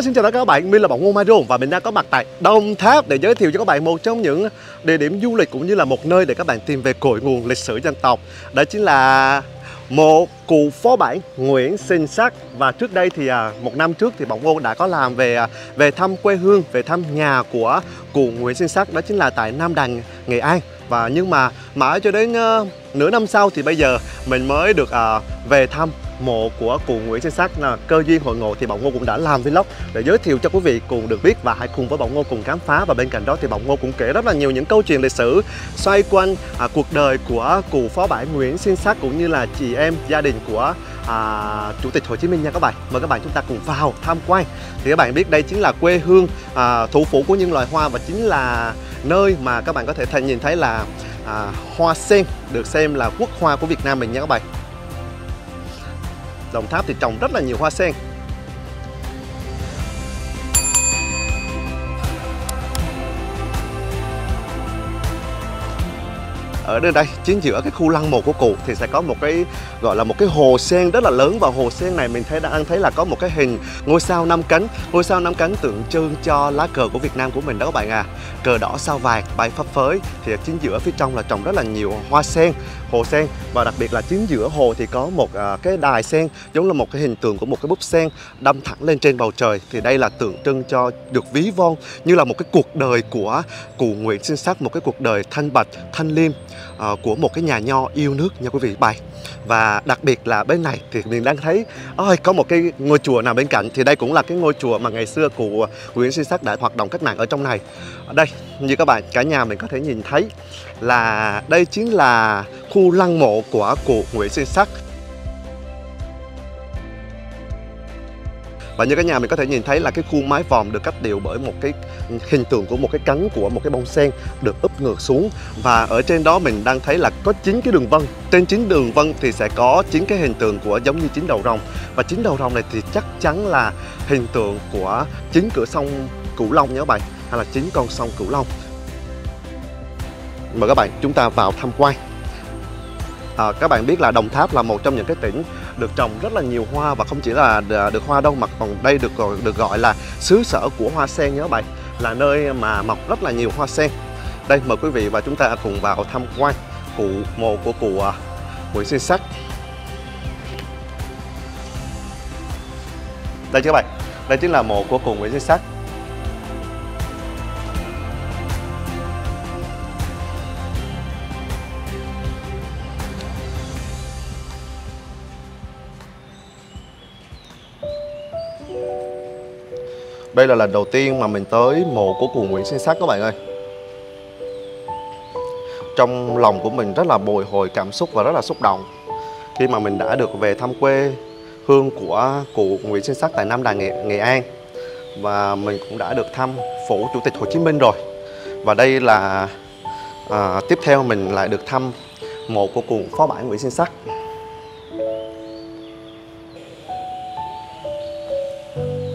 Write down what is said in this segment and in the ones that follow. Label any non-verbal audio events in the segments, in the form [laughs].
Hello, xin chào tất cả các bạn, mình là Bảo Ngô Mario và mình đang có mặt tại Đồng Tháp để giới thiệu cho các bạn một trong những địa điểm du lịch cũng như là một nơi để các bạn tìm về cội nguồn lịch sử dân tộc. Đó chính là một cụ phó bản Nguyễn Sinh Sắc. Và trước đây thì à, một năm trước thì Bảo Ngô đã có làm về à, về thăm quê hương, về thăm nhà của cụ Nguyễn Sinh Sắc đó chính là tại Nam Đàn, Nghệ An. Và nhưng mà mãi cho đến uh, nửa năm sau thì bây giờ mình mới được uh, về thăm mộ của cụ Nguyễn Sinh Sắc là cơ duyên hội ngộ thì Bảo Ngô cũng đã làm vlog để giới thiệu cho quý vị cùng được biết và hãy cùng với Bảo Ngô cùng khám phá. Và bên cạnh đó thì Bảo Ngô cũng kể rất là nhiều những câu chuyện lịch sử xoay quanh à, cuộc đời của cụ phó bãi Nguyễn Sinh Sắc cũng như là chị em gia đình của à, Chủ tịch Hồ Chí Minh nha các bạn. Mời các bạn chúng ta cùng vào tham quan. Thì các bạn biết đây chính là quê hương à, thủ phủ của những loài hoa và chính là nơi mà các bạn có thể nhìn thấy là à, hoa sen được xem là quốc hoa của Việt Nam mình nha các bạn. Đồng Tháp thì trồng rất là nhiều hoa sen. Ở đây đây, chính giữa cái khu lăng mộ của cụ thì sẽ có một cái, gọi là một cái hồ sen rất là lớn. Và hồ sen này mình thấy đang thấy là có một cái hình ngôi sao năm cánh. Ngôi sao năm cánh tượng trưng cho lá cờ của Việt Nam của mình đó các bạn à. Cờ đỏ sao vàng bay phấp phới. Thì chính giữa phía trong là trồng rất là nhiều hoa sen hồ sen. Và đặc biệt là chính giữa hồ thì có một à, cái đài sen giống là một cái hình tượng của một cái búp sen đâm thẳng lên trên bầu trời. Thì đây là tượng trưng cho được ví von như là một cái cuộc đời của cụ Nguyễn Sinh Sắc một cái cuộc đời thanh bạch thanh liêm à, của một cái nhà nho yêu nước nha quý vị bài và đặc biệt là bên này thì mình đang thấy ơi có một cái ngôi chùa nằm bên cạnh. Thì đây cũng là cái ngôi chùa mà ngày xưa cụ Nguyễn Sinh Sắc đã hoạt động cách mạng ở trong này đây, như các bạn, cả nhà mình có thể nhìn thấy là đây chính là khu lăng mộ của cụ Nguyễn Sinh Sắc. Và như cả nhà mình có thể nhìn thấy là cái khu mái vòm được cách điệu bởi một cái hình tượng của một cái cánh, của một cái bông sen được úp ngược xuống. Và ở trên đó mình đang thấy là có chín cái đường vân. Trên chín đường vân thì sẽ có chín cái hình tượng của giống như chín đầu rồng. Và chín đầu rồng này thì chắc chắn là hình tượng của chín cửa sông Cửu Long nhớ bạn hay là chính con sông Cửu Long. Mời các bạn chúng ta vào tham quan. À, các bạn biết là Đồng Tháp là một trong những cái tỉnh được trồng rất là nhiều hoa và không chỉ là được hoa đâu mà còn đây được được gọi là xứ sở của hoa sen nhớ bạn là nơi mà mọc rất là nhiều hoa sen. Đây mời quý vị và chúng ta cùng vào tham quan cụ mộ của cụ uh, Nguyễn Sinh Sắc. Đây chứ các bạn đây chính là mộ của cụ Nguyễn Sinh Sắc. Đây là lần đầu tiên mà mình tới mộ của cụ Nguyễn Sinh Sắc các bạn ơi. Trong lòng của mình rất là bồi hồi cảm xúc và rất là xúc động Khi mà mình đã được về thăm quê hương của cụ Nguyễn Sinh Sắc tại Nam Đà Nghệ, Nghệ An. Và mình cũng đã được thăm phủ Chủ tịch Hồ Chí Minh rồi. Và đây là à, tiếp theo mình lại được thăm mộ của cụ Phó Bản Nguyễn Sinh Sắc.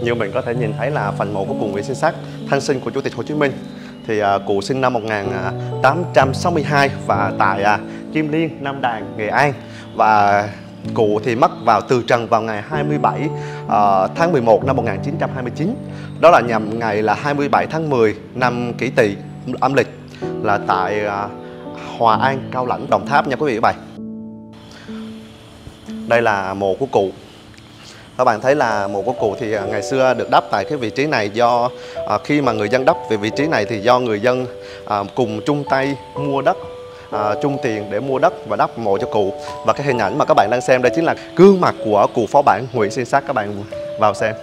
Như mình có thể nhìn thấy là phần mộ của cụ Nguyễn Sinh Sắc thân sinh của Chủ tịch Hồ Chí Minh. Thì à, cụ sinh năm 1862 à, và tại à, Kim Liên, Nam Đàn, Nghệ An. Và cụ thì mất vào từ trần vào ngày 27 uh, à, tháng 11 năm 1929 đó là nhằm ngày là 27 tháng 10 năm kỷ tỵ âm lịch là tại uh, Hòa An, Cao Lãnh, Đồng Tháp nha quý vị và các bạn. Đây là mộ của cụ các bạn thấy là mộ của cụ thì à, ngày xưa được đắp tại cái vị trí này do à, khi mà người dân đắp về vị trí này thì do người dân à, cùng chung tay mua đất à, chung tiền để mua đất và đắp mộ cho cụ. Và cái hình ảnh mà các bạn đang xem đây chính là gương mặt của cụ phó bản Nguyễn Sinh Sắc các bạn vào xem.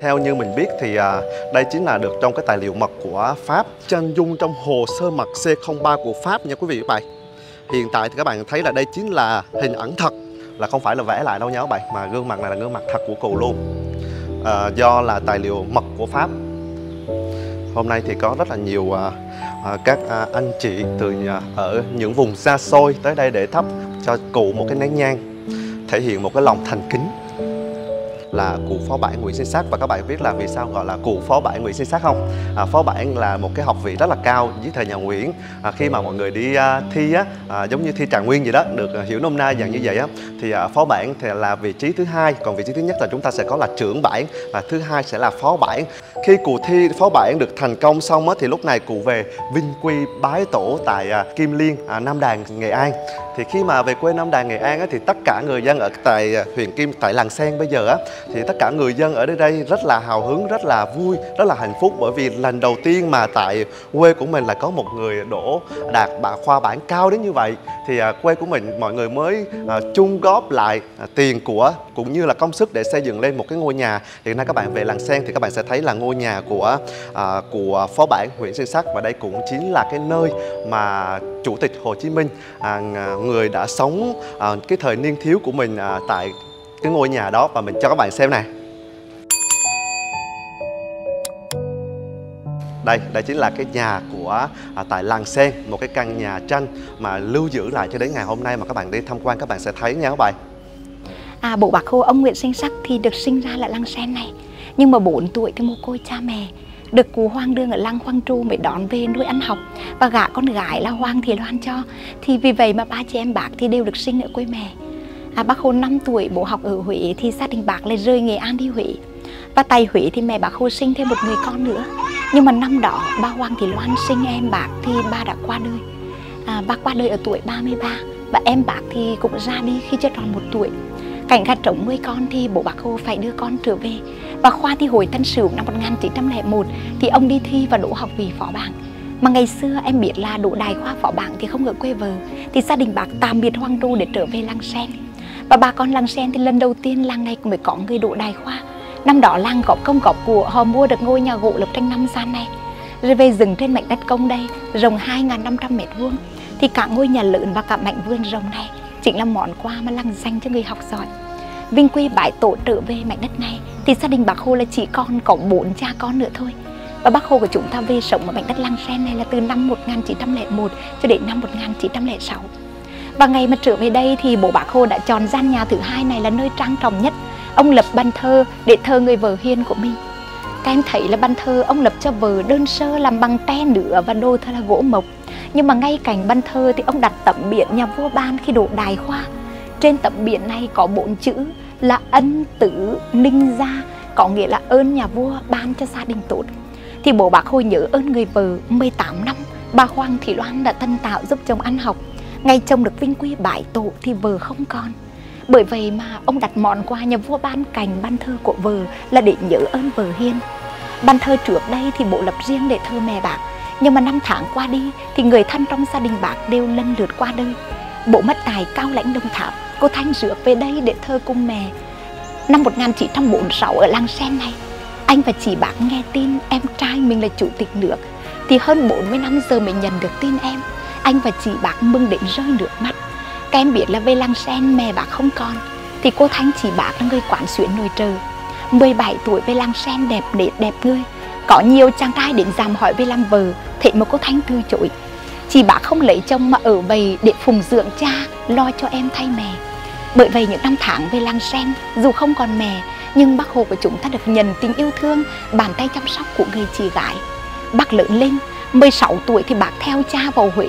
Theo như mình biết thì à, đây chính là được trong cái tài liệu mật của Pháp chân dung trong hồ sơ mật C03 của Pháp nha quý vị và các bạn. Hiện tại thì các bạn thấy là đây chính là hình ảnh thật là không phải là vẽ lại đâu nhớ bạn mà gương mặt này là gương mặt thật của cụ luôn. À, do là tài liệu mật của Pháp. Hôm nay thì có rất là nhiều à, à, các à, anh chị từ nhà, ở những vùng xa xôi tới đây để thắp cho cụ một cái nén nhang thể hiện một cái lòng thành kính là cụ phó bản Nguyễn Sinh Sắc và các bạn biết là vì sao gọi là cụ phó bản Nguyễn Sinh Sắc không? À, phó bản là một cái học vị rất là cao dưới thời nhà Nguyễn. À, khi mà mọi người đi à, thi á, à, giống như thi trạng nguyên gì đó, được à, hiểu nôm na dạng như vậy á, thì à, phó bản thì là vị trí thứ hai, còn vị trí thứ nhất là chúng ta sẽ có là trưởng bản và thứ hai sẽ là phó bản. Khi cụ thi phó bản được thành công xong á, thì lúc này cụ về vinh quy bái tổ tại à, Kim Liên, à, Nam Đàn, Nghệ An thì khi mà về quê Nam Đàn Nghệ An á, thì tất cả người dân ở tại à, huyện Kim tại làng Sen bây giờ á thì tất cả người dân ở đây đây rất là hào hứng rất là vui rất là hạnh phúc. Bởi vì lần đầu tiên mà tại quê của mình là có một người đổ đạt bạ khoa bản cao đến như vậy thì à, quê của mình mọi người mới à, chung góp lại à, tiền của cũng như là công sức để xây dựng lên một cái ngôi nhà. Hiện nay các bạn về làng Sen thì các bạn sẽ thấy là ngôi nhà của à, của phó bản huyện Sơn Sắc và đây cũng chính là cái nơi mà chủ tịch Hồ Chí Minh à, người đã sống à, cái thời niên thiếu của mình à, tại cái ngôi nhà đó. Và mình cho các bạn xem này. Đây đây chính là cái nhà của à, tại làng sen một cái căn nhà tranh mà lưu giữ lại cho đến ngày hôm nay mà các bạn đi tham quan các bạn sẽ thấy nha các bạn. À, bộ bạc Hồ ông Nguyễn Sinh Sắc thì được sinh ra là làng sen này. Nhưng mà 4 tuổi thì mồ côi cha mẹ. Được cụ Hoàng Đương ở Lăng Quang Tru mới đón về nuôi ăn học. Và gả con gái là Hoàng Thị Loan cho. Thì vì vậy mà ba chị em bác thì đều được sinh ở quê mẹ. À, Bác Hồ 5 tuổi bố học ở Huế thì gia đình bác lại rơi Nghệ An đi Huế. Và tại Huế thì mẹ bác Hồ sinh thêm một người con nữa. Nhưng mà năm đó ba Hoàng Thị Loan sinh em bác thì ba đã qua đời. À, ba qua đời ở tuổi 33 Và em bác thì cũng ra đi khi chưa tròn một tuổi. Cảnh gạt trống nuôi con thì bố bác Hồ phải đưa con trở về. Và Khoa thì hồi Tân Sửu năm 1901 thì ông đi thi và đỗ học vị phó bảng. Mà ngày xưa em biết là đỗ đại khoa phó bảng thì không ở quê vợ, thì gia đình bác tạm biệt hoang Đô để trở về làng sen. Và bà con làng sen thì lần đầu tiên làng này mới có người đỗ đại khoa. Năm đó làng góp công góp của, họ mua được ngôi nhà gỗ lập tranh năm gian này. Rồi về dừng trên mảnh đất công đây, rộng 2.500 mét vuông, thì cả ngôi nhà lớn và cả mảnh vườn rồng này chính là món quà mà lăng dành cho người học giỏi. Vinh quy bãi tổ trở về mảnh đất này, thì gia đình bác hồ là chỉ còn có bốn cha con nữa thôi. Và bác hồ của chúng ta về sống ở mảnh đất Lăng sen này là từ năm 1901 cho đến năm 1906 và ngày mà trở về đây thì bố bác hồ đã chọn gian nhà thứ hai này là nơi trang trọng nhất, ông lập ban thơ, để thơ người vợ hiền của mình. Các em thấy là ban thơ ông lập cho vợ đơn sơ làm bằng tre nửa và đôi thơ là gỗ mộc nhưng mà ngay cạnh ban thơ thì ông đặt tấm biển nhà vua ban khi đổ đài khoa trên tấm biển này có bốn chữ là ân tử ninh gia, có nghĩa là ơn nhà vua ban cho gia đình tốt. Thì bố bác hồi nhớ ơn người vợ 18 năm, bà Hoàng Thị Loan đã tân tạo giúp chồng ăn học. Ngày chồng được vinh quy bãi tổ thì vợ không còn. Bởi vậy mà ông đặt món quà nhà vua ban cành ban thơ của vợ là để nhớ ơn vợ hiền. Ban thơ trước đây thì bộ lập riêng để thơ mẹ bạc nhưng mà năm tháng qua đi, thì người thân trong gia đình bác đều lần lượt qua đời. Bộ mất tài cao lãnh đông tháp, cô thanh rước về đây để thơ cung mẹ. Năm 1946 ở làng sen này, anh và chị bác nghe tin em trai mình là chủ tịch nước, thì hơn 40 năm giờ mới nhận được tin em. Anh và chị bác mừng đến rơi nước mắt. Các em biết là về làng sen mẹ bác không còn, thì cô thanh chị bác là người quản xuyến nội trợ. 17 tuổi về làng sen đẹp để đẹp người, có nhiều chàng trai đến giảm hỏi về làm vợ thế mà cô thanh từ chối. Chị bác không lấy chồng mà ở bầy để phùng dưỡng cha, lo cho em thay mẹ. Bởi vậy những năm tháng về làng sen, dù không còn mẹ, nhưng bác hồ của chúng ta được nhận tình yêu thương, bàn tay chăm sóc của người chị gái. Bác lớn lên 16 tuổi thì bác theo cha vào Huế.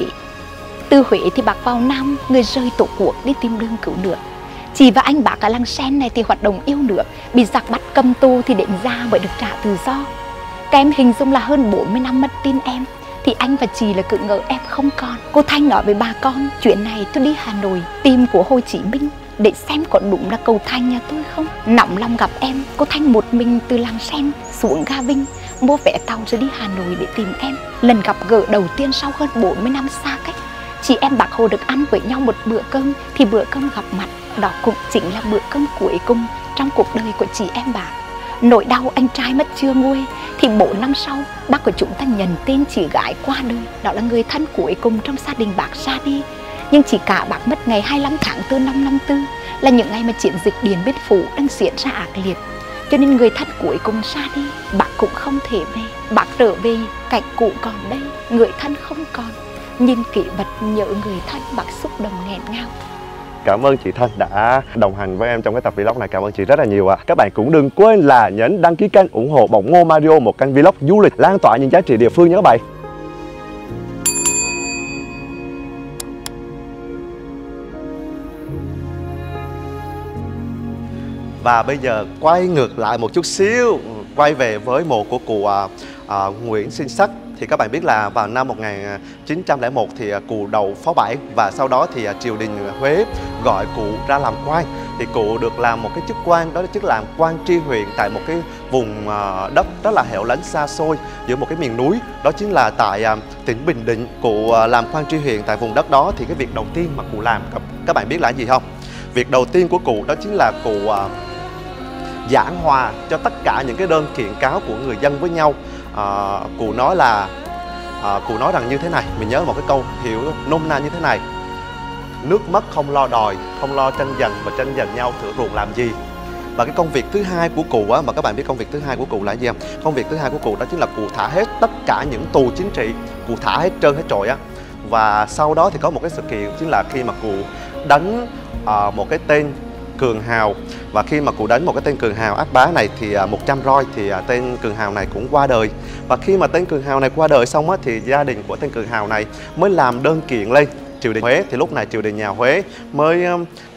Từ Huế thì bác vào Nam, người rơi tổ quốc đi tìm đường cứu nước. Chị và anh bác ở làng sen này thì hoạt động yêu nước, bị giặc bắt cầm tù thì đến ra mới được trả tự do. Các em hình dung là hơn 40 năm mất tin em thì anh và chị là cự ngỡ em không còn. Cô Thanh nói với bà con, chuyện này tôi đi Hà Nội tìm của Hồ Chí Minh để xem có đúng là cầu Thanh nhà tôi không. Nóng lòng gặp em, cô Thanh một mình từ làng sen xuống ga Vinh, mua vé tàu rồi đi Hà Nội để tìm em. Lần gặp gỡ đầu tiên sau hơn 40 năm xa cách, chị em bác Hồ được ăn với nhau một bữa cơm, thì bữa cơm gặp mặt, đó cũng chính là bữa cơm cuối cùng trong cuộc đời của chị em bà nỗi đau anh trai mất chưa nguôi, thì bộ năm sau, bác của chúng ta nhận tin chị gái qua đời. Đó là người thân cuối cùng trong gia đình bác ra đi. Nhưng chỉ cả bác mất ngày 25 tháng 4 năm 54 là những ngày mà chiến dịch Điện Biên Phủ đang diễn ra ác liệt. Cho nên người thân cuối cùng ra đi, bác cũng không thể về. Bác trở về, cảnh cũ còn đây, người thân không còn. Nhìn kỷ vật nhớ người thân, bác xúc động nghẹn ngào cảm ơn chị Thanh đã đồng hành với em trong cái tập vlog này. Cảm ơn chị rất là nhiều ạ. Các bạn cũng đừng quên là nhấn đăng ký kênh ủng hộ bỏng ngô Mario một kênh vlog du lịch lan tỏa những giá trị địa phương nhé các bạn. Và bây giờ quay ngược lại một chút xíu Quay về với mộ của cụ à, à, Nguyễn Sinh Sắc thì các bạn biết là vào năm 1901 thì à, cụ đầu phó bảy và sau đó thì à, triều đình Huế gọi cụ ra làm quan. Thì cụ được làm một cái chức quan, đó là chức làm quan tri huyện tại một cái vùng à, đất rất là hẻo lánh xa xôi giữa một cái miền núi. Đó chính là tại tỉnh Bình Định. Cụ làm quan tri huyện tại vùng đất đó. Thì cái việc đầu tiên mà cụ làm, các bạn biết là gì không? Việc đầu tiên của cụ đó chính là cụ giảng hòa cho tất cả những cái đơn kiện cáo của người dân với nhau à, cụ nói là à, cụ nói rằng như thế này mình nhớ một cái câu hiểu nôm na như thế này. Nước mất không lo đòi không lo tranh giành mà tranh giành nhau thửa ruộng làm gì? Và cái công việc thứ hai của cụ á mà các bạn biết công việc thứ hai của cụ là gì không? Công việc thứ hai của cụ đó chính là cụ thả hết tất cả những tù chính trị cụ thả hết trơn hết trội á. Và sau đó thì có một cái sự kiện chính là khi mà cụ đánh uh, một cái tên cường hào. Và khi mà cụ đánh một cái tên cường hào, ác bá này thì à, 100 roi thì à, tên cường hào này cũng qua đời. Và khi mà tên cường hào này qua đời xong á, thì gia đình của tên cường hào này mới làm đơn kiện lên triều đình Huế. Thì lúc này triều đình nhà Huế mới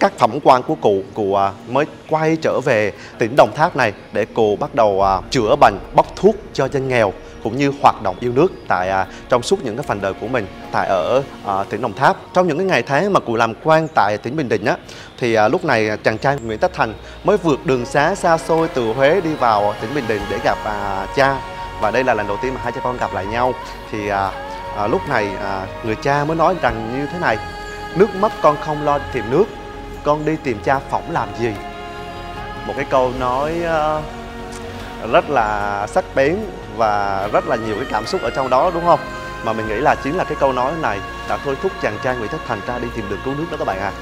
các phẩm quan của cụ cụ à, mới quay trở về tỉnh Đồng Tháp này để cụ bắt đầu chữa bệnh, bóc thuốc cho dân nghèo cũng như hoạt động yêu nước tại à, trong suốt những cái phần đời của mình tại ở à, tỉnh Đồng Tháp. Trong những cái ngày tháng mà cụ làm quan tại tỉnh Bình Định á thì à, lúc này chàng trai Nguyễn Tất Thành mới vượt đường xá xa xôi từ Huế đi vào tỉnh Bình Định để gặp cha. Và đây là lần đầu tiên mà hai cha con gặp lại nhau. Thì à, à, lúc này à, người cha mới nói rằng như thế này nước mất con không lo tìm nước con đi tìm cha phỏng làm gì? Một cái câu nói uh, rất là sắc bén và rất là nhiều cái cảm xúc ở trong đó đúng không? Mà mình nghĩ là chính là cái câu nói này đã thôi thúc chàng trai Nguyễn Thất Thành ra đi tìm đường cứu nước đó các bạn à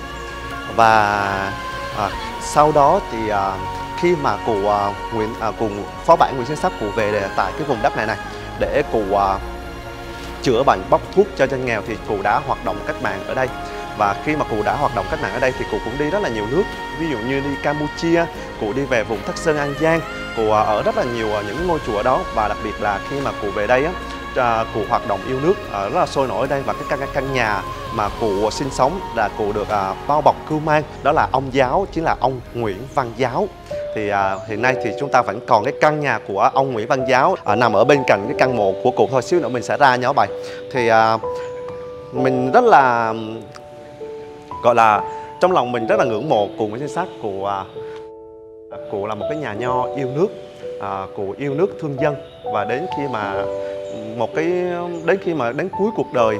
và à, sau đó thì à, khi mà cụ à, Nguyễn à, cùng phó bản Nguyễn Sinh Sắp cụ về để, tại cái vùng đất này này để cụ à, chữa bệnh bóc thuốc cho dân nghèo thì cụ đã hoạt động cách mạng ở đây. Và khi mà cụ đã hoạt động cách mạng ở đây thì cụ cũng đi rất là nhiều nước. Ví dụ như đi Campuchia cụ đi về vùng Thất Sơn An Giang cụ ở rất là nhiều à, những ngôi chùa đó và đặc biệt là khi mà cụ về đây á à, cụ hoạt động yêu nước à, rất là sôi nổi ở đây và cái căn căn nhà mà cụ sinh sống là cụ được à, bao bọc cưu mang. Đó là ông giáo chính là ông Nguyễn Văn Giáo. Thì à, hiện nay thì chúng ta vẫn còn cái căn nhà của ông Nguyễn Văn Giáo à, nằm ở bên cạnh cái căn mộ của cụ thôi xíu nữa mình sẽ ra nhỏ bài thì à, mình rất là gọi là trong lòng mình rất là ngưỡng mộ cùng với danh sách của à, À, cụ là một cái nhà nho yêu nước. À, cụ yêu nước thương dân. Và đến khi mà một cái đến khi mà đến cuối cuộc đời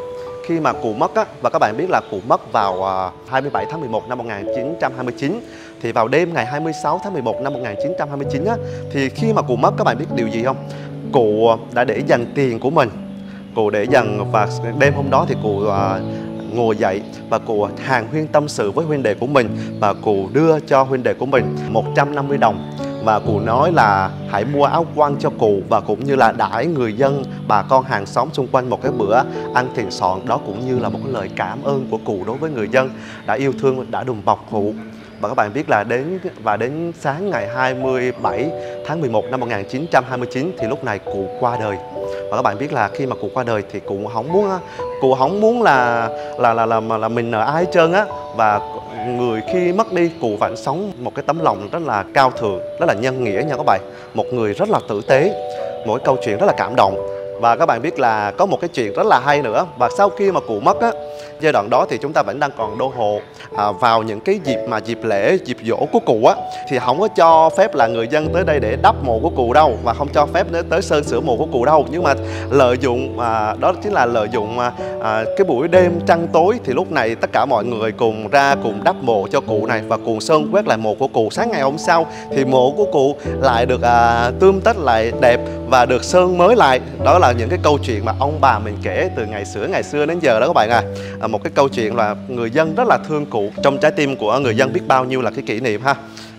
khi mà cụ mất á, và các bạn biết là cụ mất vào à, 27 tháng 11 năm 1929 thì vào đêm ngày 26 tháng 11 năm 1929 á, thì khi mà cụ mất các bạn biết điều gì không? Cụ à, đã để dành tiền của mình. Cụ để dành và đêm hôm đó thì cụ ngồi dậy và cụ hàng huyên tâm sự với huynh đệ của mình và cụ đưa cho huynh đệ của mình 150 đồng. Và cụ nói là hãy mua áo quan cho cụ và cũng như là đãi người dân, bà con hàng xóm xung quanh một cái bữa ăn thịnh soạn. Đó cũng như là một lời cảm ơn của cụ đối với người dân đã yêu thương, đã đùm bọc cụ và các bạn biết là đến và đến sáng ngày 27 tháng 11 năm 1929 thì lúc này cụ qua đời. Và các bạn biết là khi mà cụ qua đời thì cụ không muốn cụ không muốn là là là là, là, là mình ở ai hết trơn á. Và người khi mất đi cụ vẫn sống một cái tấm lòng rất là cao thượng rất là nhân nghĩa nha các bạn. Một người rất là tử tế mỗi câu chuyện rất là cảm động. Và các bạn biết là có một cái chuyện rất là hay nữa. Và sau khi mà cụ mất á giai đoạn đó thì chúng ta vẫn đang còn đô hộ à, vào những cái dịp mà dịp lễ dịp dỗ của cụ á thì không có cho phép là người dân tới đây để đắp mộ của cụ đâu và không cho phép tới sơn sửa mộ của cụ đâu. Nhưng mà lợi dụng à, đó chính là lợi dụng à, à, cái buổi đêm trăng tối thì lúc này tất cả mọi người cùng ra cùng đắp mộ cho cụ này và cùng sơn quét lại mộ của cụ. Sáng ngày hôm sau thì mộ của cụ lại được à, tươm tất lại đẹp và được sơn mới lại. Đó là những cái câu chuyện mà ông bà mình kể từ ngày xưa ngày xưa đến giờ đó các bạn à, à một cái câu chuyện là người dân rất là thương cụ trong trái tim của người dân biết bao nhiêu là cái kỷ niệm ha.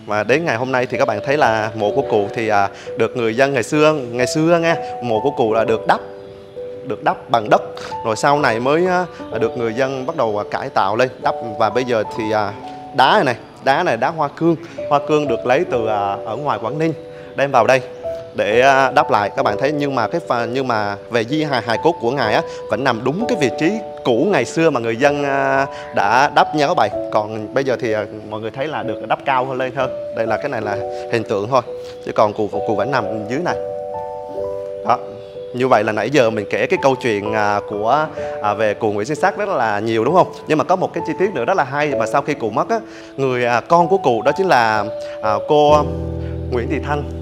Và đến ngày hôm nay thì các bạn thấy là mộ của cụ thì à, được người dân ngày xưa ngày xưa nghe mộ của cụ là được đắp được đắp bằng đất. Rồi sau này mới à, được người dân bắt đầu à, cải tạo lên đắp. Và bây giờ thì à, đá này này đá này đá hoa cương. Hoa cương được lấy từ à, ở ngoài quảng ninh đem vào đây để à, đáp lại. Các bạn thấy nhưng mà cái phần nhưng mà về di hài hài cốt của ngài á vẫn nằm đúng cái vị trí cũ ngày xưa mà người dân à, đã đắp nha các bạn. Còn bây giờ thì à, mọi người thấy là được đắp cao hơn lên hơn. Đây là cái này là hình tượng thôi. Chứ còn cụ cụ vẫn nằm dưới này. Đó. Như vậy là nãy giờ mình kể cái câu chuyện của à, về cụ Nguyễn Sinh Sắc rất là nhiều đúng không? Nhưng mà có một cái chi tiết nữa rất là hay mà sau khi cụ mất á, người à, con của cụ đó chính là à, cô Nguyễn Thị Thanh.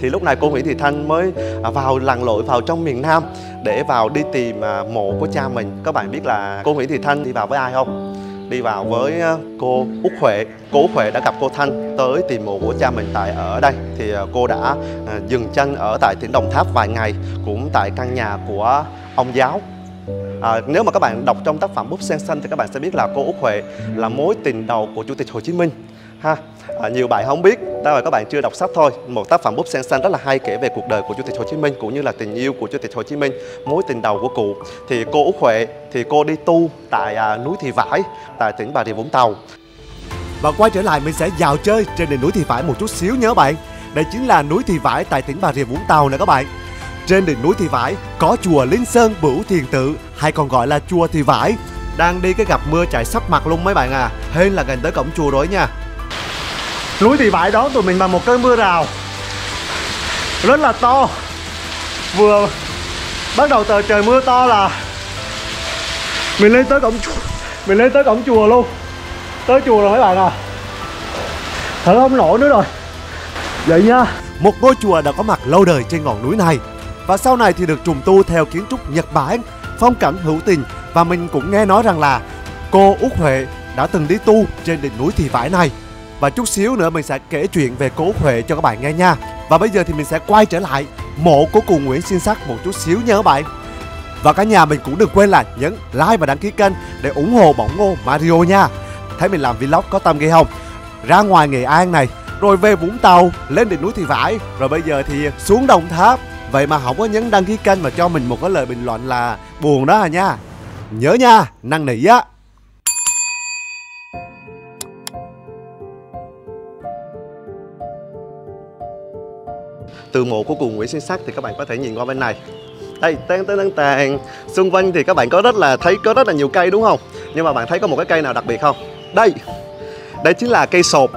Thì lúc này cô Nguyễn Thị Thanh mới à, vào lặn lội vào trong miền Nam để vào đi tìm à, mộ của cha mình. Các bạn biết là cô Nguyễn Thị Thanh đi vào với ai không? Đi vào với à, cô Úc Huệ. Cô Úc Huệ đã gặp cô Thanh tới tìm mộ của cha mình tại ở đây. Thì cô đã dừng chân ở tại tỉnh Đồng Tháp vài ngày cũng tại căn nhà của ông giáo À, nếu mà các bạn đọc trong tác phẩm Búp Sen Xanh thì các bạn sẽ biết là cô Úc Huệ là mối tình đầu của Chủ tịch Hồ Chí Minh ha à, nhiều bạn không biết đó là các bạn chưa đọc sách thôi một tác phẩm Búp Sen Xanh rất là hay kể về cuộc đời của Chủ tịch Hồ Chí Minh cũng như là tình yêu của Chủ tịch Hồ Chí Minh mối tình đầu của cụ thì cô Út Huệ thì cô đi tu tại à, núi Thị Vải tại tỉnh Bà Rịa Vũng Tàu Và quay trở lại mình sẽ dạo chơi trên đỉnh núi Thị Vải một chút xíu nhớ bạn. Đây chính là núi Thị Vải tại tỉnh Bà Rịa Vũng Tàu nè các bạn. Trên đỉnh núi Thị Vải có chùa Linh Sơn Bửu Thiền Tự hay còn gọi là chùa Thị Vải. đang đi cái gặp mưa chạy sắp mặt luôn mấy bạn à hên là gần tới cổng chùa rồi nha Núi Thì Bãi đón tụi mình bằng một cơn mưa rào rất là to. Vừa bắt đầu tờ trời mưa to là mình lên tới cổng chùa, mình lên tới cổng chùa luôn. Tới chùa rồi mấy bạn à. Thở không nổi nữa rồi. Vậy nha. Một ngôi chùa đã có mặt lâu đời trên ngọn núi này và sau này thì được trùng tu theo kiến trúc Nhật Bản, phong cảnh hữu tình và mình cũng nghe nói rằng là cô Út Huệ đã từng đi tu trên đỉnh núi Thị Vải này. Và chút xíu nữa mình sẽ kể chuyện về cố Huệ cho các bạn nghe nha. Và bây giờ thì mình sẽ quay trở lại mộ của cụ Nguyễn Sinh Sắc một chút xíu nha các bạn. Và cả nhà mình cũng đừng quên là nhấn like và đăng ký kênh để ủng hộ bỏng ngô Mario nha. Thấy mình làm vlog có tâm ghê không? Ra ngoài Nghệ An này, rồi về Vũng Tàu, lên đỉnh núi Thị Vải, rồi bây giờ thì xuống Đồng Tháp. Vậy mà không có nhấn đăng ký kênh mà cho mình một cái lời bình luận là buồn đó à nha. Nhớ nha, năn nỉ á. Từ mộ của cụ Nguyễn Sinh Sắc thì các bạn có thể nhìn qua bên này. Đây tên tên tên tàn xung quanh thì các bạn có rất là thấy có rất là nhiều cây đúng không? Nhưng mà bạn thấy có một cái cây nào đặc biệt không? Đây đây chính là cây sột.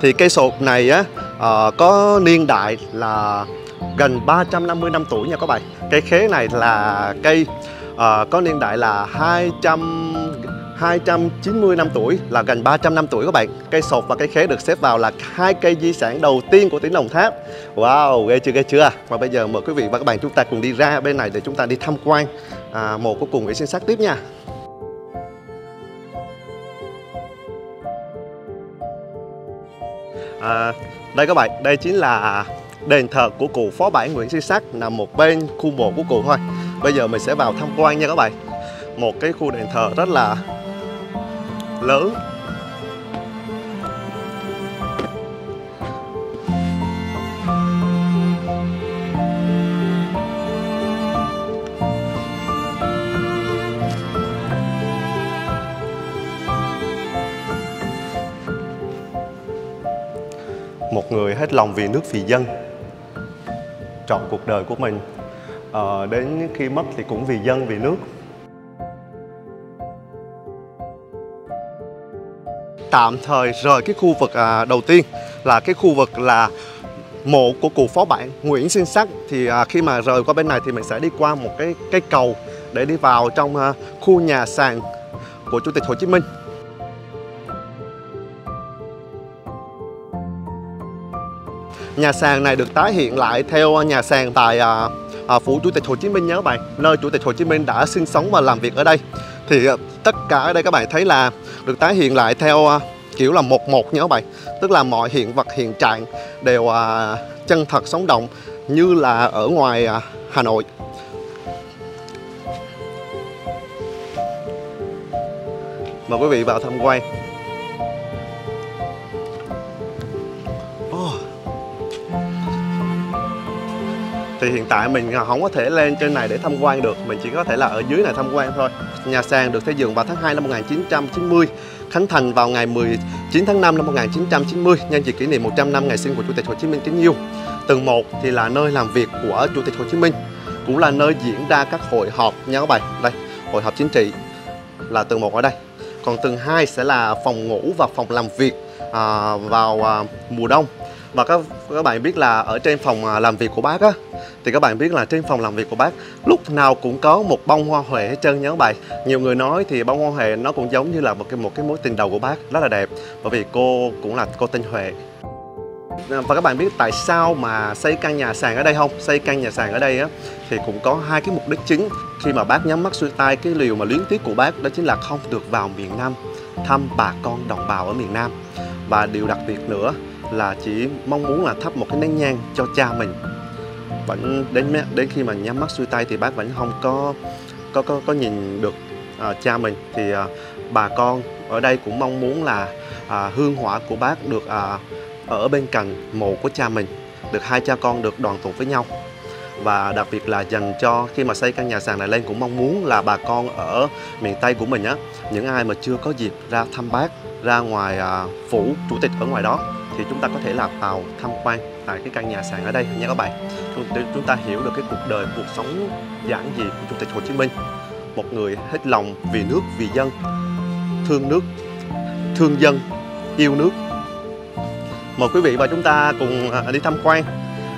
Thì cây sột này á ờ, có niên đại là gần 350 năm tuổi nha các bạn. Cây khế này là cây ờ, có niên đại là 200 290 năm tuổi là gần 300 năm tuổi các bạn. Cây sột và cây khế được xếp vào là hai cây di sản đầu tiên của tỉnh Đồng Tháp. Wow ghê chưa ghê chưa và bây giờ mời quý vị và các bạn chúng ta cùng đi ra bên này để chúng ta đi tham quan. À, mộ của cùng Nguyễn Sinh Sắc tiếp nha. À, đây các bạn đây chính là đền thờ của cụ phó bản Nguyễn Sinh Sắc nằm một bên khu mộ của cụ thôi. Bây giờ mình sẽ vào tham quan nha các bạn. Một cái khu đền thờ rất là lớn. Một người hết lòng vì nước vì dân trọn cuộc đời của mình. À, đến khi mất thì cũng vì dân vì nước. Tạm thời rời cái khu vực à, đầu tiên là cái khu vực là mộ của cụ phó bản Nguyễn Sinh Sắc thì à, khi mà rời qua bên này thì mình sẽ đi qua một cái cái cầu để đi vào trong à, khu nhà sàn của Chủ tịch Hồ Chí Minh. Nhà sàn này được tái hiện lại theo nhà sàn tại à, à, phủ Chủ tịch Hồ Chí Minh nhớ bạn, nơi Chủ tịch Hồ Chí Minh đã sinh sống và làm việc ở đây. Thì ờ, tất cả ở đây các bạn thấy là được tái hiện lại theo ờ, kiểu là một một nhớ các bạn, tức là mọi hiện vật hiện trạng đều ờ, chân thật sống động như là ở ngoài Hà Nội. Mời quý vị vào tham quan. Thì hiện tại mình không có thể lên trên này để tham quan được mình chỉ có thể là ở dưới này tham quan thôi nhà sàn được xây dựng vào tháng 2 năm 1990 khánh thành vào ngày 19 tháng 5 năm 1990 nhân dịp kỷ niệm 100 năm ngày sinh của Chủ tịch Hồ Chí Minh kính yêu. Tầng 1 thì là nơi làm việc của Chủ tịch Hồ Chí Minh, cũng là nơi diễn ra các hội họp nha các bạn. Đây, hội họp chính trị là tầng 1 ở đây. Còn tầng 2 sẽ là phòng ngủ và phòng làm việc à, vào à, mùa đông. Và các các bạn biết là ở trên phòng à, làm việc của bác á thì các bạn biết là trên phòng làm việc của bác, lúc nào cũng có một bông hoa huệ hết trơn nhớ các bạn nhiều người nói thì bông hoa huệ nó cũng giống như là một cái một cái mối tình đầu của bác, rất là đẹp. Bởi vì cô cũng là cô tên huệ. À, và các bạn biết tại sao mà xây căn nhà sàn ở đây không? Xây căn nhà sàn ở đây á, thì cũng có hai cái mục đích chính. Khi mà bác nhắm mắt xuôi tay cái liều mà luyến tiếc của bác đó chính là không được vào miền Nam, thăm bà con đồng bào ở miền Nam. Và điều đặc biệt nữa là chỉ mong muốn là thắp một cái nén nhang cho cha mình vẫn đến đến khi mà nhắm mắt xuôi tay thì bác vẫn không có có có, có nhìn được uh, cha mình. Thì uh, bà con ở đây cũng mong muốn là uh, hương hỏa của bác được uh, ở bên cạnh mộ của cha mình được hai cha con được đoàn tụ với nhau. Và đặc biệt là dành cho khi mà xây căn nhà sàn này lên cũng mong muốn là bà con ở miền Tây của mình á những ai mà chưa có dịp ra thăm bác ra ngoài à, phủ chủ tịch ở ngoài đó thì chúng ta có thể là vào tham quan tại cái căn nhà sàn ở đây nha các bạn. Để chúng ta hiểu được cái cuộc đời cuộc sống giản dị của chủ tịch Hồ Chí Minh. Một người hết lòng vì nước vì dân thương nước thương dân yêu nước. Mời quý vị và chúng ta cùng à, đi tham quan.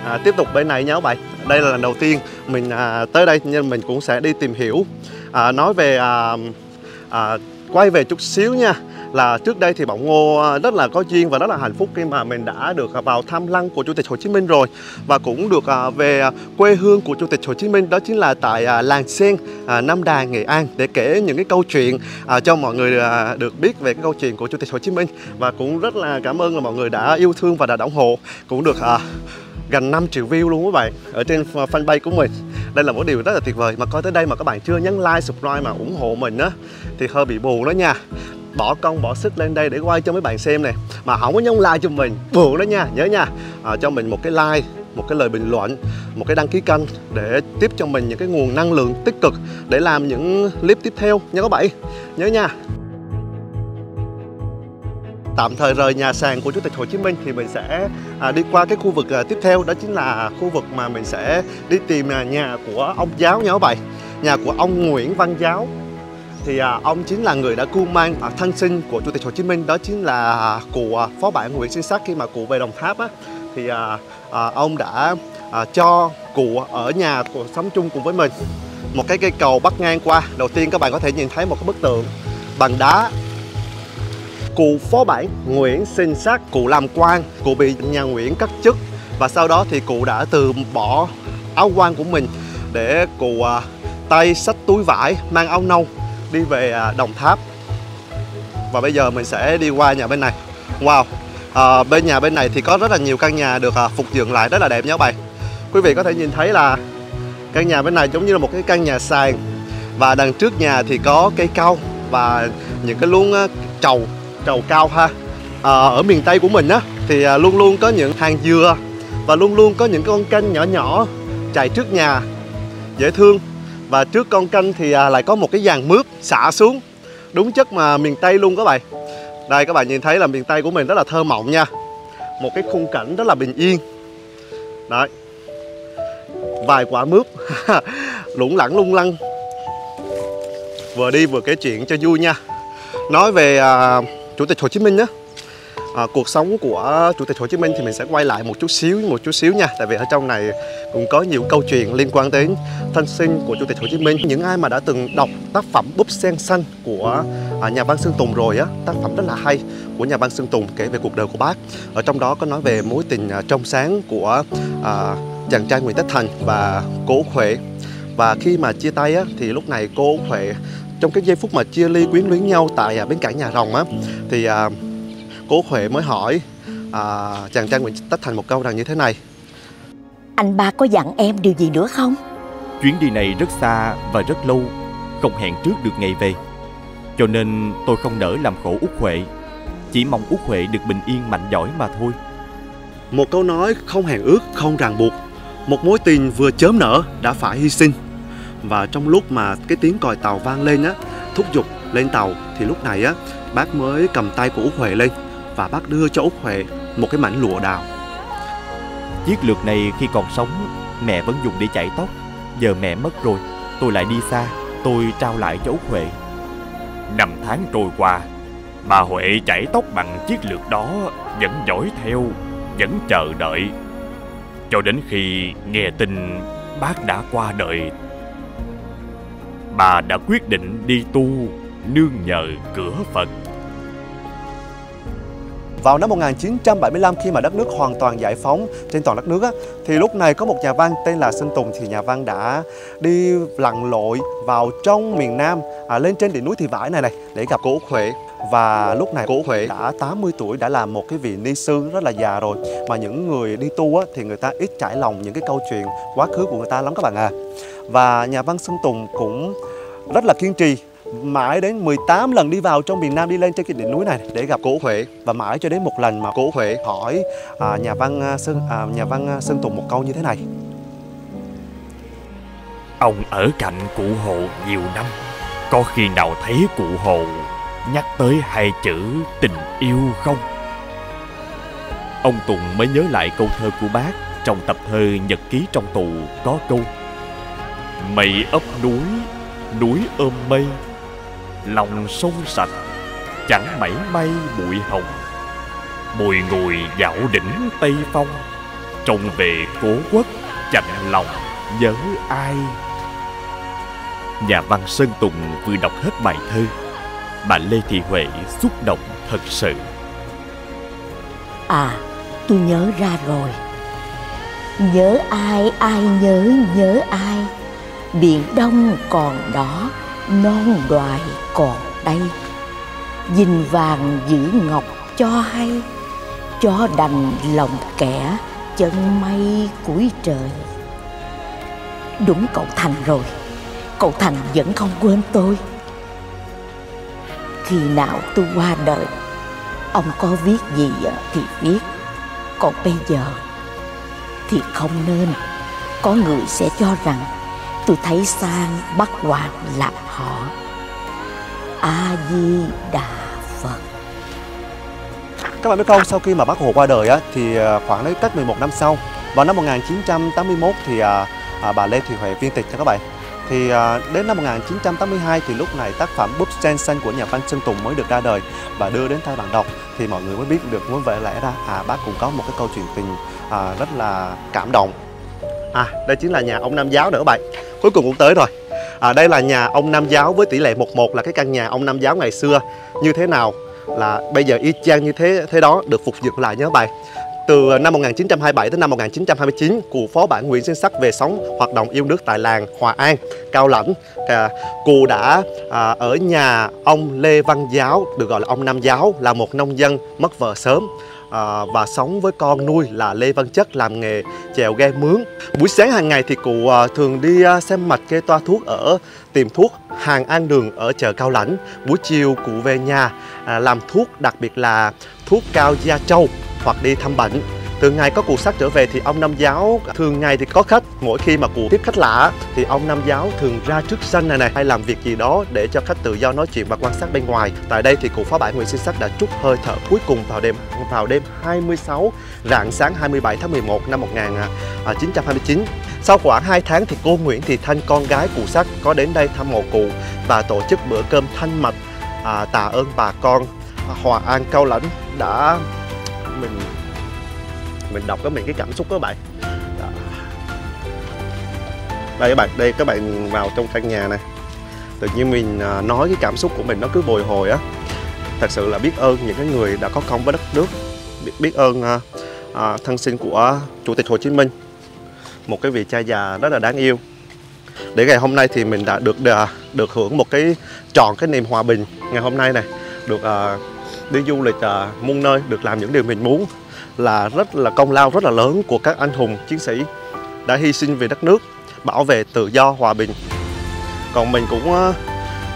À, tiếp tục bên này nha các bạn. Đây là lần đầu tiên mình à, tới đây nên mình cũng sẽ đi tìm hiểu. À, nói về à, à, quay về chút xíu nha là trước đây thì Bảo Ngô à, rất là có duyên và rất là hạnh phúc khi mà mình đã được à, vào thăm lăng của Chủ tịch Hồ Chí Minh rồi. Và cũng được à, về quê hương của Chủ tịch Hồ Chí Minh, đó chính là tại làng Sen Nam Đà Nghệ An, để kể những cái câu chuyện cho mọi người được biết về cái câu chuyện của Chủ tịch Hồ Chí Minh. Và cũng rất là cảm ơn là mọi người đã yêu thương và đã ủng hộ. Cũng được gần 5 triệu view luôn các bạn, ở trên fanpage của mình. Đây là một điều rất là tuyệt vời. Mà coi tới đây mà các bạn chưa nhấn like, subscribe mà ủng hộ mình á, thì hơi bị buồn đó nha bỏ công bỏ sức lên đây để quay cho mấy bạn xem này mà không có nhấn like cho mình buồn đó nha nhớ nha. À, cho mình một cái like một cái lời bình luận một cái đăng ký kênh để tiếp cho mình những cái nguồn năng lượng tích cực để làm những clip tiếp theo nha các bạn. Nhớ nha. Tạm thời rời nhà sàn của Chủ tịch Hồ Chí Minh thì mình sẽ à, đi qua cái khu vực à, tiếp theo đó chính là khu vực mà mình sẽ đi tìm à, nhà của ông giáo nha các bạn. Nhà của ông Nguyễn Văn Giáo thì à, ông chính là người đã cưu mang à, thân sinh của Chủ tịch Hồ Chí Minh, đó chính là à, cụ phó bản Nguyễn Sinh Sắc khi mà cụ về Đồng Tháp á. Thì ông đã cho cụ ở nhà của sống chung cùng với mình một cái cây cầu bắc ngang qua. Đầu tiên các bạn có thể nhìn thấy một cái bức tượng bằng đá. Cụ phó bản Nguyễn Sinh Sắc cụ làm quan, cụ bị nhà Nguyễn cắt chức và sau đó thì cụ đã từ bỏ áo quan của mình để cụ tay xách túi vải mang áo nâu đi về à, Đồng Tháp. Và bây giờ mình sẽ đi qua nhà bên này. Wow à, bên nhà bên này thì có rất là nhiều căn nhà được à, phục dựng lại rất là đẹp nha các bạn. Quý vị có thể nhìn thấy là căn nhà bên này giống như là một cái căn nhà sàn. Và đằng trước nhà thì có cây cao và những cái luống à, trầu trầu cao ha. À, ở miền tây của mình á thì à, luôn luôn có những hàng dừa và luôn luôn có những con kênh nhỏ nhỏ chạy trước nhà dễ thương và trước con kênh thì à, lại có một cái dàn mướp xả xuống. Đúng chất mà miền tây luôn các bạn. Đây các bạn nhìn thấy là miền tây của mình rất là thơ mộng nha. Một cái khung cảnh rất là bình yên. Đấy. Vài quả mướp. [laughs] Lủng lẳng lung lăng. Vừa đi vừa kể chuyện cho vui nha. Nói về à, chủ tịch hồ chí minh nhé à, cuộc sống của chủ tịch Hồ Chí Minh thì mình sẽ quay lại một chút xíu một chút xíu nha. Tại vì ở trong này cũng có nhiều câu chuyện liên quan đến thân sinh của chủ tịch Hồ Chí Minh. Những ai mà đã từng đọc tác phẩm búp sen xanh của à, nhà văn Sơn Tùng rồi á tác phẩm rất là hay của nhà văn Sơn Tùng kể về cuộc đời của bác. Ở trong đó có nói về mối tình à, trong sáng của à, chàng trai Nguyễn Tất Thành và cố Huệ và khi mà chia tay á, thì lúc này cô Huệ trong cái giây phút mà chia ly quyến luyến nhau tại à, bên cạnh nhà rồng á thì à, Cố Huệ mới hỏi à, chàng trai Nguyễn Tất Thành một câu rằng như thế này. Anh ba có dặn em điều gì nữa không? Chuyến đi này rất xa và rất lâu Không hẹn trước được ngày về. Cho nên tôi không nỡ làm khổ Út Huệ Chỉ mong Út Huệ được bình yên mạnh giỏi mà thôi. Một câu nói không hẹn ước, không ràng buộc Một mối tình vừa chớm nở đã phải hy sinh. Và trong lúc mà cái tiếng còi tàu vang lên á Thúc giục lên tàu thì lúc này á bác mới cầm tay của Út Huệ lên và bác đưa cho Út Huệ một cái mảnh lụa đào. Chiếc lược này khi còn sống Mẹ vẫn dùng để chải tóc. Giờ mẹ mất rồi Tôi lại đi xa Tôi trao lại cho Út Huệ. Năm tháng trôi qua Bà Huệ chải tóc bằng chiếc lược đó Vẫn dõi theo Vẫn chờ đợi. Cho đến khi nghe tin bác đã qua đời Bà đã quyết định đi tu Nương nhờ cửa Phật vào năm 1975 khi mà đất nước hoàn toàn giải phóng trên toàn đất nước á, thì lúc này có một nhà văn tên là Sơn Tùng thì nhà văn đã đi lặn lội vào trong miền Nam à, lên trên đỉnh núi Thị Vải này này để gặp cô Huệ. Và lúc này cô Huệ đã 80 tuổi đã là một cái vị ni sư rất là già rồi. Mà những người đi tu á, thì người ta ít trải lòng những cái câu chuyện quá khứ của người ta lắm các bạn à. Và nhà văn Sơn Tùng cũng rất là kiên trì mãi đến 18 lần đi vào trong miền Nam đi lên trên cái đỉnh núi này để gặp cô Huệ. Và mãi cho đến một lần mà cô Huệ. hỏi à, nhà văn à, Sơn à, nhà văn à, Sơn Tùng một câu như thế này. Ông ở cạnh cụ Hồ nhiều năm Có khi nào thấy cụ Hồ nhắc tới hai chữ tình yêu không? Ông Tùng mới nhớ lại câu thơ của bác Trong tập thơ Nhật ký trong tù có câu Mây ấp núi, núi ôm mây Lòng sông sạch, chẳng mảy may bụi hồng. Bồi ngùi dạo đỉnh Tây Phong Trông về cố quốc, chạnh lòng nhớ ai? Nhà văn Sơn Tùng vừa đọc hết bài thơ Bà Lê Thị Huệ xúc động thật sự. À tôi nhớ ra rồi. Nhớ ai ai nhớ nhớ ai? Biển Đông còn đó Non đoài còn đây. Dinh vàng giữ ngọc cho hay, Cho đành lòng kẻ chân mây cuối trời. Đúng cậu Thành rồi, Cậu Thành vẫn không quên tôi. Khi nào tôi qua đời, Ông có viết gì thì viết. Còn bây giờ Thì không nên. Có người sẽ cho rằng Tôi thấy sang bắt hoàng lạc họ. A-di-đà Phật. Các bạn biết không, sau khi mà bác Hồ qua đời á, thì à, khoảng đấy cách 11 năm sau Vào năm 1981 thì à, à, bà Lê Thị Huệ viên tịch cho các bạn. Thì à, đến năm 1982 thì lúc này tác phẩm Búp Sen Xanh của nhà văn Sơn Tùng mới được ra đời và đưa đến tay bạn đọc. Thì mọi người mới biết được muốn vậy lẽ ra à bác cũng có một cái câu chuyện tình à, rất là cảm động. À đây chính là nhà ông Nam Giáo nữa các bạn. Cuối cùng cũng tới rồi à, đây là nhà ông Nam Giáo với tỷ lệ 11 là cái căn nhà ông Nam Giáo ngày xưa. Như thế nào? Là bây giờ y chang như thế thế đó được phục dựng lại nhớ bài. Từ năm 1927 đến năm 1929, cụ phó bản Nguyễn Sinh Sắc về sống hoạt động yêu nước tại làng Hòa An, Cao Lãnh. À, cụ đã à, ở nhà ông Lê Văn Giáo, được gọi là ông Nam Giáo, là một nông dân mất vợ sớm à, và sống với con nuôi là Lê Văn Chất làm nghề chèo ghe mướn. Buổi sáng hàng ngày thì cụ à, thường đi à, xem mạch kê toa thuốc ở tiệm thuốc hàng An Đường ở chợ Cao Lãnh. Buổi chiều cụ về nhà à, làm thuốc đặc biệt là thuốc cao gia trâu hoặc đi thăm bệnh từ ngày có cụ sắc trở về thì ông Nam Giáo thường ngày thì có khách. Mỗi khi mà cụ tiếp khách lạ thì ông Nam Giáo thường ra trước sân này này hay làm việc gì đó để cho khách tự do nói chuyện và quan sát bên ngoài. Tại đây thì cụ phó bãi Nguyễn Sinh Sắc đã trút hơi thở cuối cùng vào đêm vào đêm 26 rạng sáng 27 tháng 11 năm 1929 à, sau khoảng 2 tháng thì cô Nguyễn Thị Thanh con gái cụ sắc có đến đây thăm mộ cụ và tổ chức bữa cơm thanh mạch à, tạ ơn bà con. Hòa An Cao Lãnh đã mình mình đọc cái mình cái cảm xúc các bạn. Đó. đây các bạn đây các bạn vào trong căn nhà này. Tự nhiên mình à, nói cái cảm xúc của mình nó cứ bồi hồi á. Thật sự là biết ơn những cái người đã có công với đất nước. Biết, biết ơn à, à, thân sinh của chủ tịch Hồ Chí Minh. Một cái vị cha già rất là đáng yêu. Để ngày hôm nay thì mình đã được à, được hưởng một cái tròn cái niềm hòa bình ngày hôm nay này. Được à, đi du lịch à, muôn nơi được làm những điều mình muốn là rất là công lao rất là lớn của các anh hùng chiến sĩ đã hy sinh vì đất nước bảo vệ tự do hòa bình. Còn mình cũng ờ,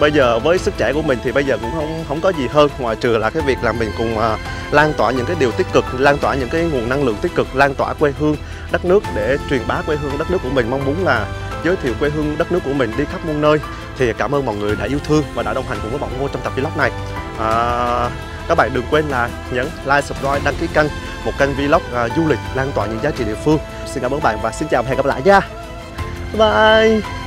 bây giờ với sức trẻ của mình thì bây giờ cũng không không có gì hơn ngoài trừ là cái việc là mình cùng uh, lan tỏa những cái điều tích cực lan tỏa những cái nguồn năng lượng tích cực lan tỏa quê hương đất nước để truyền bá quê hương đất nước của mình. Mong muốn là giới thiệu quê hương đất nước của mình đi khắp muôn nơi. Thì cảm ơn mọi người đã yêu thương và đã đồng hành cùng với bọn Ngô trong tập vlog này. À, các bạn đừng quên là nhấn like, subscribe, đăng ký kênh. Một kênh vlog uh, du lịch lan tỏa những giá trị địa phương. Xin cảm ơn bạn và xin chào và hẹn gặp lại nha. Bye.